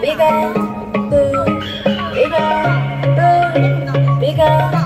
Bigger, boo, bigger, boo, bigger.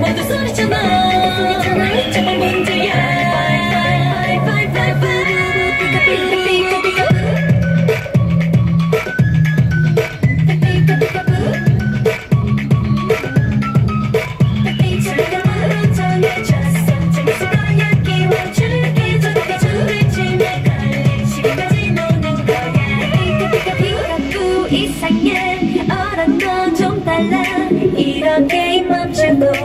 모두 소리쳐놔 저만 문제야 이상해 랄라. 이런 게임 멈추고